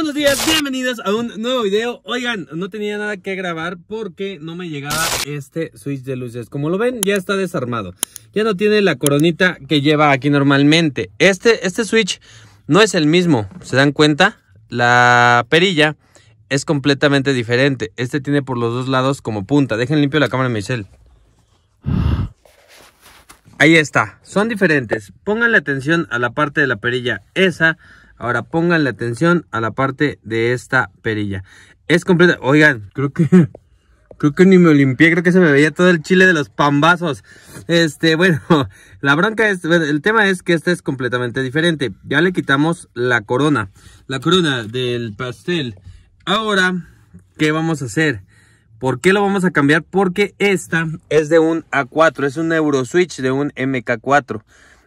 buenos días, bienvenidos a un nuevo video. Oigan, no tenía nada que grabar porque no me llegaba este switch de luces. Como lo ven, ya está desarmado. Ya no tiene la coronita que lleva aquí normalmente. Este, este switch no es el mismo, ¿se dan cuenta? La perilla es completamente diferente. Este tiene por los dos lados como punta. Dejen limpio la cámara, Michelle. Ahí está, son diferentes. Pónganle atención a la parte de la perilla Esa Ahora pónganle atención a la parte de esta perilla. Es completa. Oigan, creo que... Creo que ni me limpié, creo que se me veía todo el chile de los pambazos. Este, bueno, la bronca es, el tema es que este es completamente diferente. Ya le quitamos la corona, la corona del pastel. Ahora, ¿qué vamos a hacer? ¿Por qué lo vamos a cambiar? Porque esta es de un A4, es un Euro Switch de un MK4.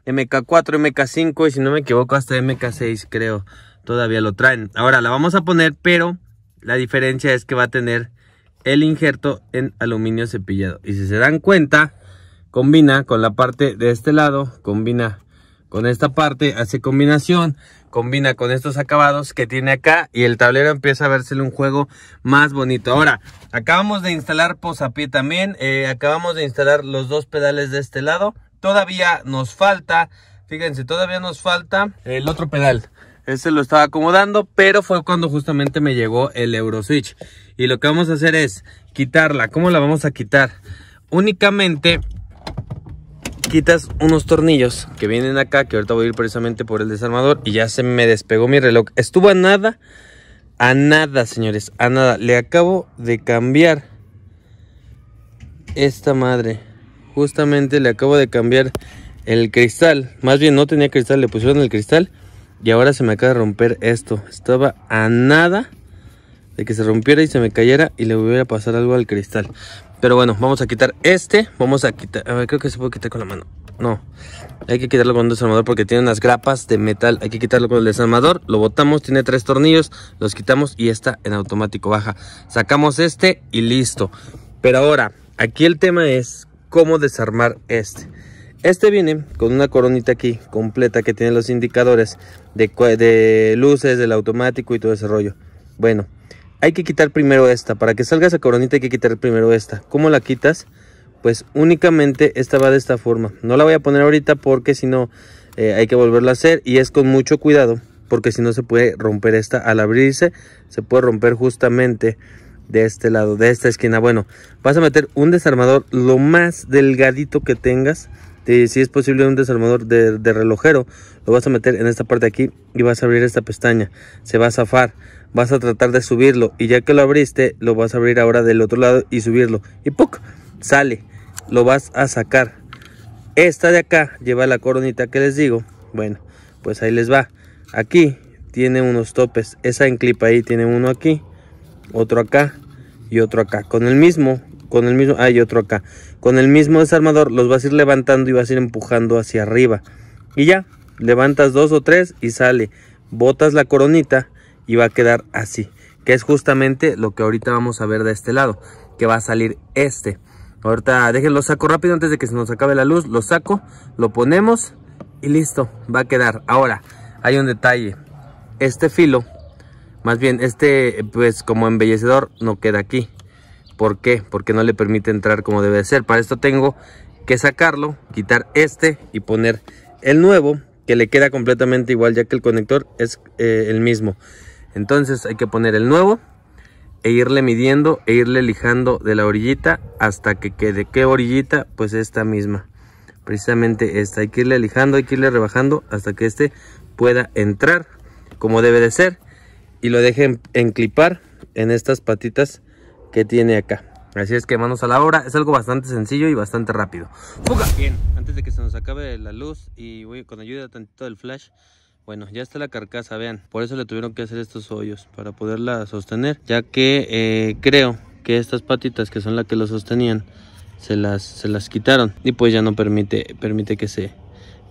MK4, MK5 y si no me equivoco hasta MK6 creo. Todavía lo traen. Ahora la vamos a poner, pero la diferencia es que va a tener el injerto en aluminio cepillado. Y si se dan cuenta, combina con la parte de este lado, combina con esta parte, hace combinación, combina con estos acabados que tiene acá y el tablero empieza a versele un juego más bonito. Ahora, acabamos de instalar posapié también, eh, acabamos de instalar los dos pedales de este lado Todavía nos falta, fíjense, todavía nos falta el otro pedal. Ese lo estaba acomodando, pero fue cuando justamente me llegó el Euro Switch. Y lo que vamos a hacer es quitarla. ¿Cómo la vamos a quitar? Únicamente quitas unos tornillos que vienen acá, que ahorita voy a ir precisamente por el desarmador y ya se me despegó mi reloj. Estuvo a nada, a nada, señores, a nada. Le acabo de cambiar esta madre justamente le acabo de cambiar el cristal. Más bien no tenía cristal, le pusieron el cristal. Y ahora se me acaba de romper esto. Estaba a nada de que se rompiera y se me cayera y le volviera a pasar algo al cristal. Pero bueno, vamos a quitar este. Vamos a quitar... A ver, creo que se puede quitar con la mano. No, hay que quitarlo con el desarmador porque tiene unas grapas de metal. Hay que quitarlo con el desarmador. Lo botamos, tiene tres tornillos. Los quitamos y está en automático baja. Sacamos este y listo. Pero ahora, aquí el tema es cómo desarmar este. Este viene con una coronita aquí completa que tiene los indicadores de, luces, del automático y todo ese rollo. Bueno, hay que quitar primero esta. Para que salga esa coronita hay que quitar primero esta. ¿Cómo la quitas? Pues únicamente esta va de esta forma. No la voy a poner ahorita porque si no eh, hay que volverla a hacer y es con mucho cuidado. Porque si no se puede romper esta al abrirse. Se puede romper justamente de este lado, de esta esquina. Bueno, vas a meter un desarmador lo más delgadito que tengas. si es posible un desarmador de, relojero, lo vas a meter en esta parte de aquí y vas a abrir esta pestaña. Se va a zafar. Vas a tratar de subirlo y ya que lo abriste, lo vas a abrir ahora del otro lado y subirlo. Y ¡puc! Sale. Lo vas a sacar. Esta de acá lleva la coronita que les digo. Bueno, pues ahí les va. Aquí tiene unos topes. Esa enclipa ahí tiene uno aquí otro acá y otro acá. Con el mismo, con el mismo, hay otro acá. Con el mismo desarmador los vas a ir levantando y vas a ir empujando hacia arriba. Y ya, levantas dos o tres y sale. Botas la coronita y va a quedar así. Que es justamente lo que ahorita vamos a ver de este lado. Que va a salir este. Ahorita déjenlo saco rápido antes de que se nos acabe la luz. Lo saco, lo ponemos y listo. Va a quedar. Ahora, hay un detalle. Este filo más bien, este, pues como embellecedor no queda aquí. ¿Por qué? Porque no le permite entrar como debe ser. Para esto tengo que sacarlo, quitar este y poner el nuevo que le queda completamente igual ya que el conector es eh, el mismo. Entonces hay que poner el nuevo e irle midiendo e irle lijando de la orillita hasta que quede. ¿Qué orillita? Pues esta misma. Precisamente esta. Hay que irle lijando, hay que irle rebajando hasta que este pueda entrar como debe de ser y lo dejen enclipar en estas patitas que tiene acá. Así es que manos a la obra, es algo bastante sencillo y bastante rápido. Bien, antes de que se nos acabe la luz y voy con ayuda tantito del flash, bueno, ya está la carcasa, vean, por eso le tuvieron que hacer estos hoyos, para poderla sostener, ya que eh, creo que estas patitas que son las que lo sostenían, se las, se las quitaron y pues ya no permite, permite que se,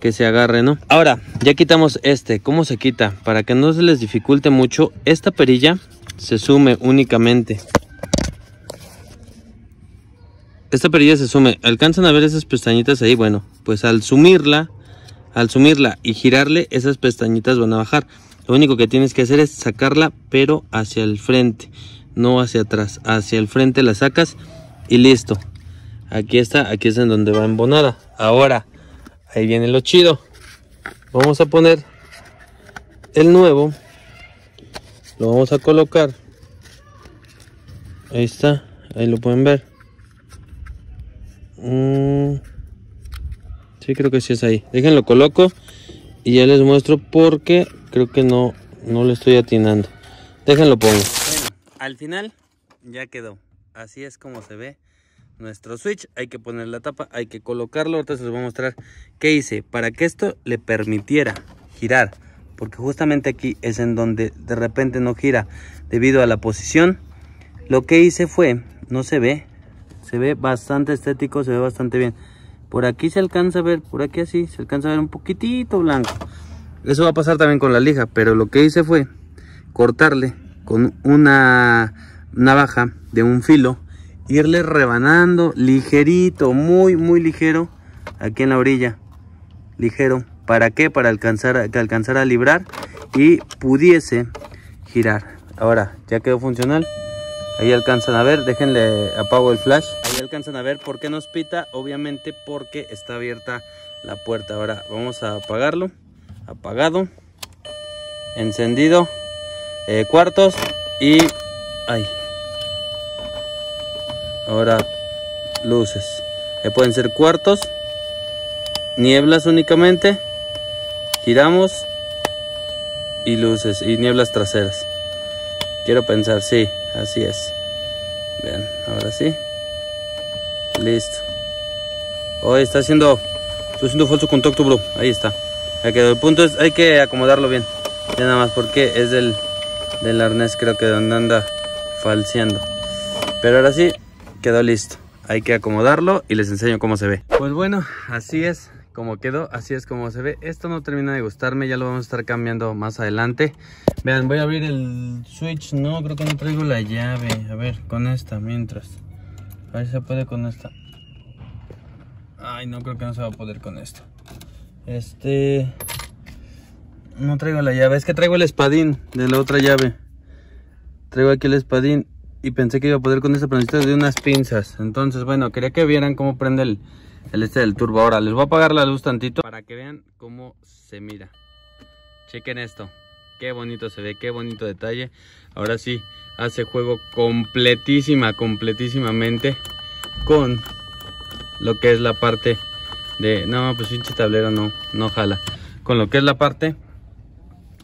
que se agarre, ¿no? Ahora, ya quitamos este. ¿Cómo se quita? Para que no se les dificulte mucho, esta perilla se sume únicamente. Esta perilla se sume. ¿Alcanzan a ver esas pestañitas ahí? Bueno, pues al sumirla, al sumirla y girarle, esas pestañitas van a bajar. Lo único que tienes que hacer es sacarla, pero hacia el frente, no hacia atrás. Hacia el frente la sacas y listo. Aquí está, aquí es en donde va embonada. Ahora, ahí viene lo chido. Vamos a poner el nuevo. Lo vamos a colocar. Ahí está, ahí lo pueden ver. Mm, sí, creo que sí es ahí. Déjenlo coloco y ya les muestro porque creo que no, no le estoy atinando. Déjenlo pongo. Bueno, al final ya quedó. Así es como se ve nuestro switch. Hay que poner la tapa, hay que colocarlo. Ahorita se los voy a mostrar qué hice para que esto le permitiera girar. Porque justamente aquí es en donde de repente no gira debido a la posición. Lo que hice fue, no se ve, se ve bastante estético, se ve bastante bien. Por aquí se alcanza a ver, por aquí así, se alcanza a ver un poquitito blanco. Eso va a pasar también con la lija, pero lo que hice fue cortarle con una navaja de un filo, irle rebanando ligerito, muy muy ligero, aquí en la orilla, ligero. ¿Para qué? Para alcanzar, que alcanzara a librar y pudiese girar. Ahora, ya quedó funcional. Ahí alcanzan a ver, déjenle apago el flash. Ahí alcanzan a ver por qué nos pita, obviamente porque está abierta la puerta. Ahora vamos a apagarlo apagado, encendido, eh, cuartos y ahí. Ahora luces. pueden ser cuartos, nieblas únicamente, giramos y luces y nieblas traseras. Quiero pensar, sí, así es. Vean, ahora sí. Listo. Hoy está haciendo, estoy haciendo falso contacto, bro. Ahí está. El punto es, hay que acomodarlo bien. Ya nada más porque es del, del arnés creo que donde anda falseando. Pero ahora sí, quedó listo. Hay que acomodarlo y les enseño cómo se ve. Pues bueno, así es como quedó, así es como se ve. Esto no termina de gustarme, ya lo vamos a estar cambiando más adelante. Vean, voy a abrir el switch. No, creo que no traigo la llave. A ver, con esta mientras. A ver si se puede con esta. Ay, no creo que no se va a poder con esta. Este... No traigo la llave, es que traigo el espadín de la otra llave. Traigo aquí el espadín y pensé que iba a poder con esta, pero necesito de unas pinzas. Entonces, bueno, quería que vieran cómo prende el, el este del turbo. Ahora, les voy a apagar la luz tantito para que vean cómo se mira. Chequen esto. Qué bonito se ve, qué bonito detalle. Ahora sí, hace juego completísima, completísimamente con lo que es la parte de... No, pues pinche tablero no, no jala. Con lo que es la parte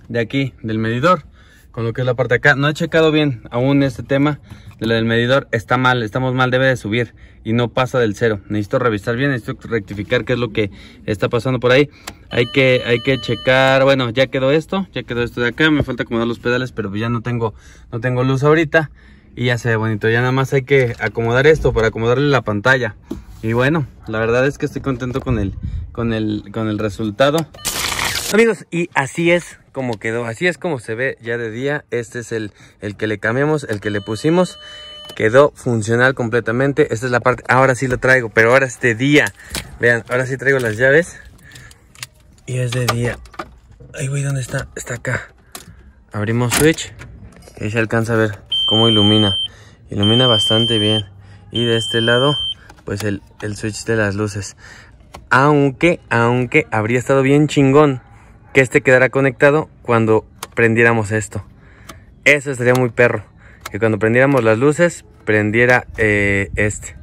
de aquí, del medidor. Con lo que es la parte de acá. No he checado bien aún este tema de lo del medidor. Está mal, estamos mal, debe de subir. Y no pasa del cero. Necesito revisar bien, necesito rectificar qué es lo que está pasando por ahí. Hay que, hay que checar, bueno, ya quedó esto, ya quedó esto de acá. Me falta acomodar los pedales, pero ya no tengo, no tengo luz ahorita. Y ya se ve bonito. Ya nada más hay que acomodar esto para acomodarle la pantalla. Y bueno, la verdad es que estoy contento con el, con el, con el resultado. Amigos, y así es como quedó, así es como se ve ya de día. Este es el, el que le cambiamos, el que le pusimos. Quedó funcional completamente. Esta es la parte, ahora sí lo traigo, pero ahora es de día. Vean, ahora sí traigo las llaves. Y es de día. Ahí voy, ¿dónde está? Está acá. Abrimos switch. Y se alcanza a ver cómo ilumina. Ilumina bastante bien. Y de este lado pues el, switch de las luces. Aunque, aunque habría estado bien chingón que este quedara conectado cuando prendiéramos esto. Eso estaría muy perro. Que cuando prendiéramos las luces, prendiera eh, este.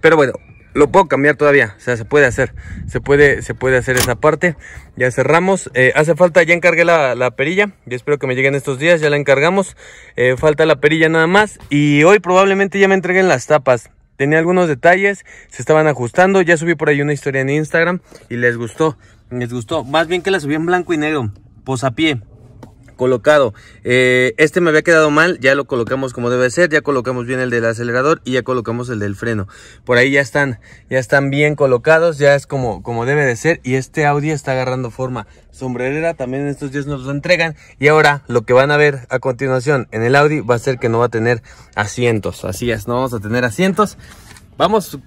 Pero bueno, lo puedo cambiar todavía. O sea, se puede hacer. Se puede, se puede hacer esa parte. Ya cerramos. Eh, hace falta, ya encargué la, perilla. Y espero que me lleguen estos días. Ya la encargamos. Eh, falta la perilla nada más. Y hoy probablemente ya me entreguen las tapas. Tenía algunos detalles, se estaban ajustando. Ya subí por ahí una historia en Instagram y les gustó. Les gustó. Más bien que la subí en blanco y negro. Posapié colocado. Eh, este me había quedado mal, ya lo colocamos como debe ser, ya colocamos bien el del acelerador y ya colocamos el del freno. Por ahí ya están, ya están bien colocados, ya es como, como debe de ser y este Audi está agarrando forma sombrerera, también estos días nos lo entregan y ahora lo que van a ver a continuación en el Audi va a ser que no va a tener asientos, así es, no vamos a tener asientos. Vamos,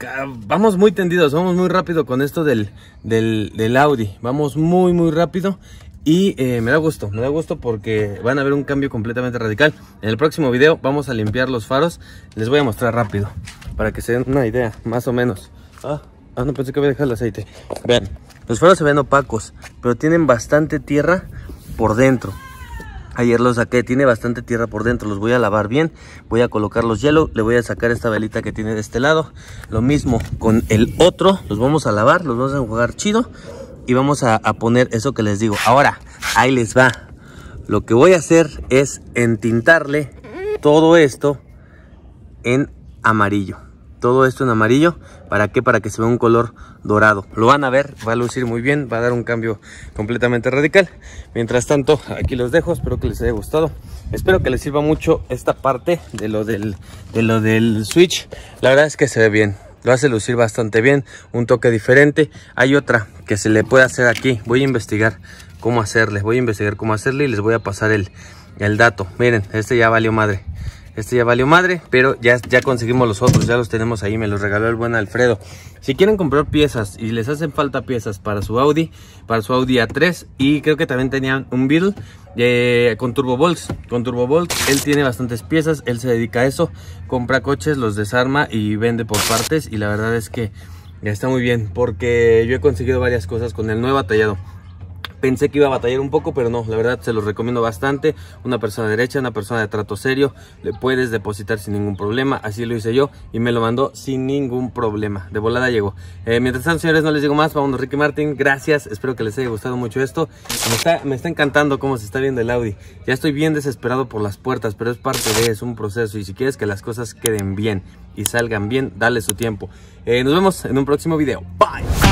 vamos muy tendidos, vamos muy rápido con esto del, del, Audi. Vamos muy, muy rápido Y eh, me da gusto, me da gusto porque van a ver un cambio completamente radical. En el próximo video vamos a limpiar los faros. Les voy a mostrar rápido para que se den una idea, más o menos. Ah, ah no pensé que voy a dejar el aceite. Vean, los faros se ven opacos, pero tienen bastante tierra por dentro. Ayer los saqué, tiene bastante tierra por dentro, los voy a lavar bien, voy a colocar los hielo, le voy a sacar esta velita que tiene de este lado. Lo mismo con el otro, los vamos a lavar, los vamos a enjuagar chido y vamos a, poner eso que les digo. Ahora, ahí les va. Lo que voy a hacer es entintarle todo esto en amarillo. Todo esto en amarillo. ¿Para qué? Para que se vea un color dorado. Lo van a ver, va a lucir muy bien, va a dar un cambio completamente radical. Mientras tanto, aquí los dejo. Espero que les haya gustado. Espero que les sirva mucho esta parte de lo del, de lo del switch. La verdad es que se ve bien lo hace lucir bastante bien, un toque diferente. Hay otra que se le puede hacer aquí, voy a investigar cómo hacerle, voy a investigar cómo hacerle y les voy a pasar el, el dato. Miren, este ya valió madre. Este ya valió madre, pero ya, ya conseguimos los otros, ya los tenemos ahí, me los regaló el buen Alfredo. Si quieren comprar piezas y les hacen falta piezas para su Audi, para su Audi A3 y creo que también tenían un Beetle eh, con Turbo Volts, con él tiene bastantes piezas, él se dedica a eso, compra coches, los desarma y vende por partes y la verdad es que está muy bien porque yo he conseguido varias cosas con el nuevo batallado. Pensé que iba a batallar un poco, pero no, la verdad se los recomiendo bastante. Una persona derecha, una persona de trato serio, le puedes depositar sin ningún problema. Así lo hice yo y me lo mandó sin ningún problema. De volada llegó. Eh, mientras tanto, señores, no les digo más. Vámonos, Ricky Martin. Gracias. Espero que les haya gustado mucho esto. Me está, me está encantando cómo se está viendo el Audi. Ya estoy bien desesperado por las puertas, pero es parte de, es un proceso. Y si quieres que las cosas queden bien y salgan bien, dale su tiempo. Eh, nos vemos en un próximo video. Bye.